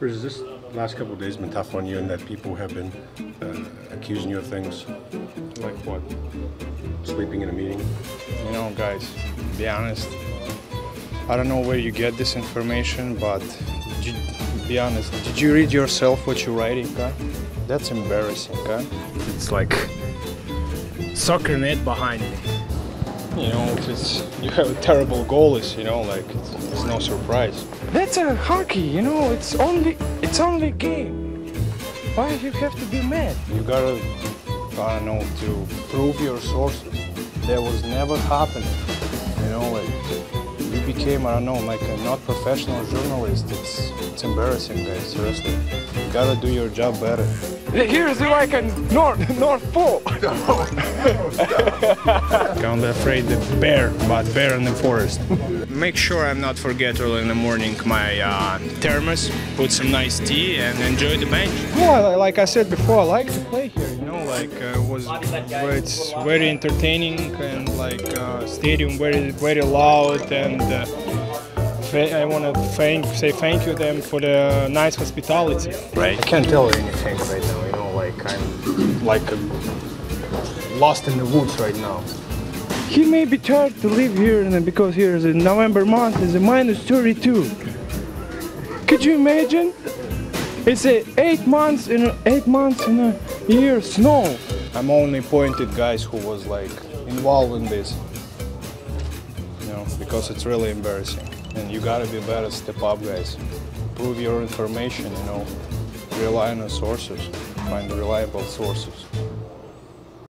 Bryz, has this last couple of days been tough on you in that people have been uh, accusing you of things Like what? sleeping in a meeting? You know, guys, be honest. I don't know where you get this information, but did you, be honest. Did you read yourself what you're writing, guy? That's embarrassing, guy. It's like soccer net behind me. You know, if it's you have a terrible goalies, you know, like it's, it's no surprise. That's a hockey, you know. It's only it's only game. Why you have to be mad? You gotta, I don't know, to prove your sources. That was never happening. You know, like became, I don't know, like a not professional journalist. It's it's embarrassing, guys. Seriously, you gotta do your job better. Here's like a North North Pole. Can't be afraid the bear, but bear in the forest. Make sure I'm not forget early in the morning my uh, thermos, put some nice tea, and enjoy the bench. Well, like I said before, I like to play here. You know, like uh, was it's very entertaining and like uh, stadium very very loud and. Uh, fa- I want to thank say thank you them for the nice hospitality. Right. I can't tell you anything right now. You know, like I'm like uh, lost in the woods right now. He may be tired to live here and because here is a November month is a minus 32. Could you imagine? It's a eight months in a, eight months in a year snow. I'm only pointed guys who was like involved in this. Know, because it's really embarrassing. And you gotta be better, step up guys. Prove your information, you know. Rely on sources. Find reliable sources.